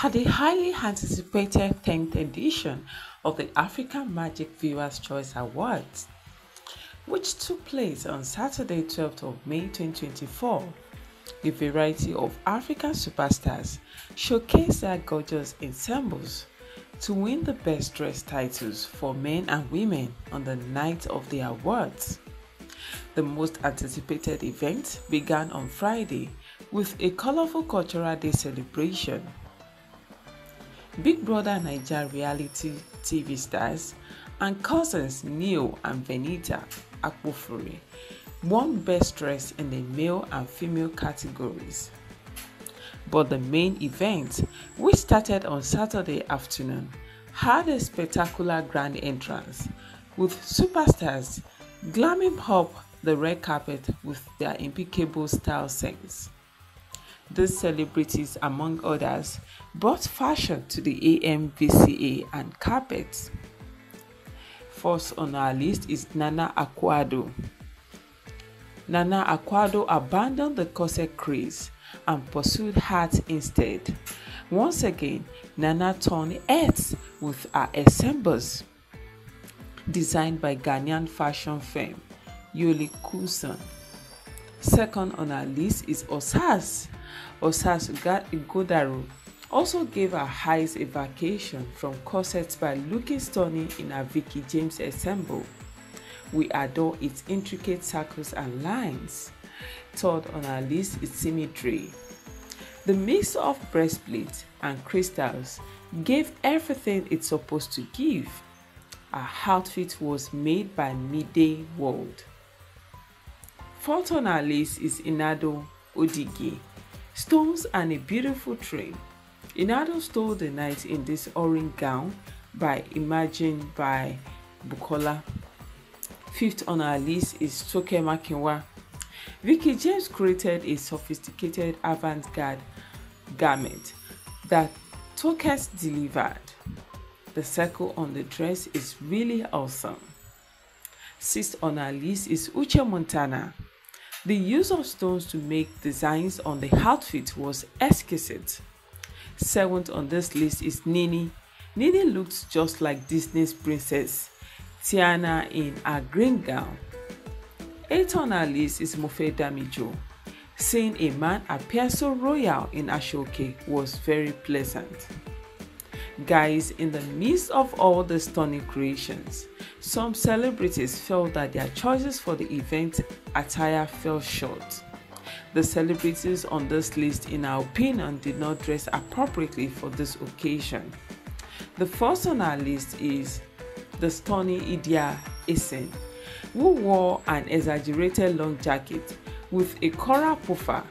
had a highly anticipated 10th edition of the Africa Magic Viewers' Choice Awards, which took place on Saturday, 12th of May 2024. A variety of African superstars showcased their gorgeous ensembles to win the Best Dress titles for men and women on the night of the awards. The most anticipated event began on Friday with a colorful cultural day celebration. Big Brother Naija reality TV stars and cousins Neo and Venita Akpofure won Best Dress in the male and female categories. But the main event, which started on Saturday afternoon, had a spectacular grand entrance with superstars glamming up the red carpet with their impeccable style sense. These celebrities, among others, brought fashion to the AMVCA and carpets. First on our list is Nana Akua Addo. Nana Akua Addo abandoned the corset craze and pursued art instead. Once again, Nana turned earth with her ensembles designed by Ghanaian fashion firm Yoli Kusan. Second on our list is Osas. Osas Ighodaro also gave her eyes a vacation from corsets by looking stunning in her Veekee James ensemble. We adore its intricate circles and lines. Third on our list is Symmetry. The mix of breastplate and crystals gave everything it's supposed to give. Our outfit was made by Midday World. Fourth on our list is Inado Odige. Stones and a beautiful train. Inado stole the night in this orange gown by Imagine by Bukola. Fifth on our list is Toke Makinwa. Veekee James created a sophisticated avant-garde garment that Tokes delivered. The circle on the dress is really awesome. Sixth on our list is Uche Montana. The use of stones to make designs on the outfit was exquisite. Seventh on this list is Nini. Nini looked just like Disney's princess Tiana in a green gown. Eighth on our list is Mofe Damijo. Seeing a man appear so royal in Ashoke was very pleasant. Guys, in the midst of all the stunning creations, some celebrities felt that their choices for the event attire fell short. The celebrities on this list, in our opinion, did not dress appropriately for this occasion. The first on our list is the stunning Idia Aisien, who wore an exaggerated long jacket with a coral puffer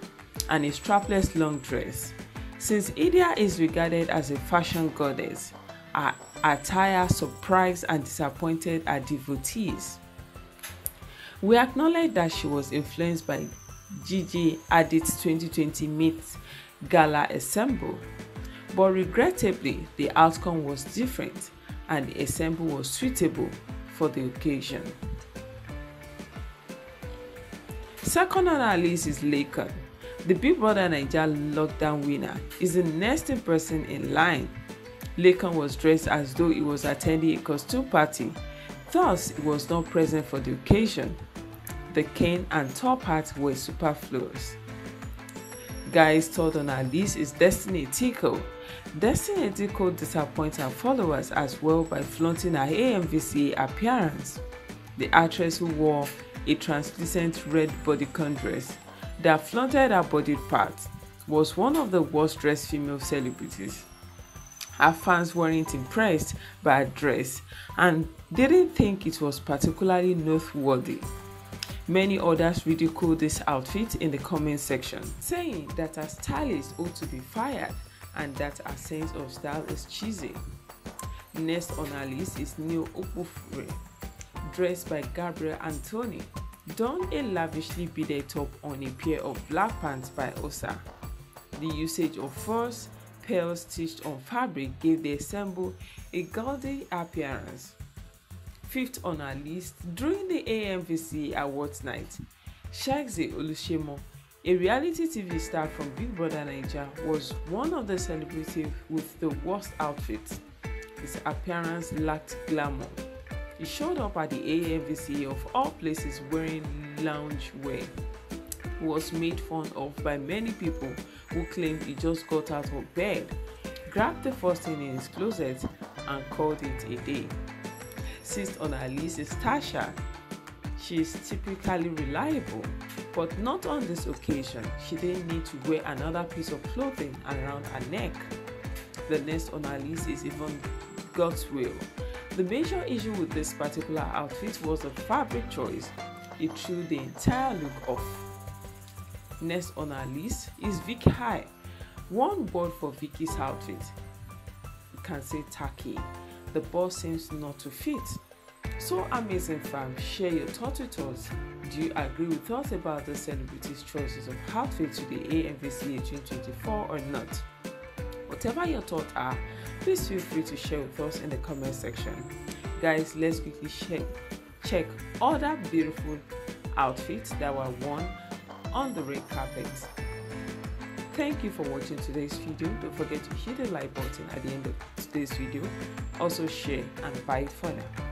and a strapless long dress. Since Idia is regarded as a fashion goddess, her attire surprised and disappointed her devotees. We acknowledge that she was influenced by Gigi Hadid's 2020 Met Gala ensemble, but regrettably, the outcome was different and the ensemble was suitable for the occasion. Second on our list is Laycon. The Big Brother Naija lockdown winner is the next person in line. Laycon was dressed as though he was attending a costume party, thus he was not present for the occasion. The cane and top hat were superfluous. Guys third on list is Destiny Etiko. Destiny Etiko disappointed her followers as well by flaunting her AMVCA appearance. The actress who wore a translucent red bodycon dress that flaunted her body parts was one of the worst dressed female celebrities. Her fans weren't impressed by her dress and didn't think it was particularly noteworthy. Many others ridiculed this outfit in the comment section, saying that her stylist ought to be fired and that her sense of style is cheesy. Next on our list is Neo Akpofure, dressed by Gabriel Anthony, donned a lavishly beaded top on a pair of black pants by Osa. The usage of furs, pearls stitched on fabric gave the ensemble a gaudy appearance. Fifth on our list, during the AMVC Awards night, Shagzy Olushemo A reality TV star from Big Brother Nigeria was one of the celebrities with the worst outfits. His appearance lacked glamour. He showed up at the AMVC of all places wearing lounge wear. Was made fun of by many people who claimed he just got out of bed, grabbed the first thing in his closet, and called it a day. Sixth on our list is Tasha. She is typically reliable, but not on this occasion. She didn't need to wear another piece of clothing around her neck. The next on our list is even God's will. The major issue with this particular outfit was the fabric choice. It threw the entire look off. Next on our list is Vicky High. One word for Vicky's outfit. You can say tacky. The boss seems not to fit. So amazing fam, share your thoughts with us. Do you agree with us about the celebrities' choices of outfits to the AMVCA 2024 or not? Whatever your thoughts are, please feel free to share with us in the comment section. Guys, let's quickly check check other beautiful outfits that were worn on the red carpet. Thank you for watching today's video. Don't forget to hit the like button at the end of today's video. Also share and bye for now.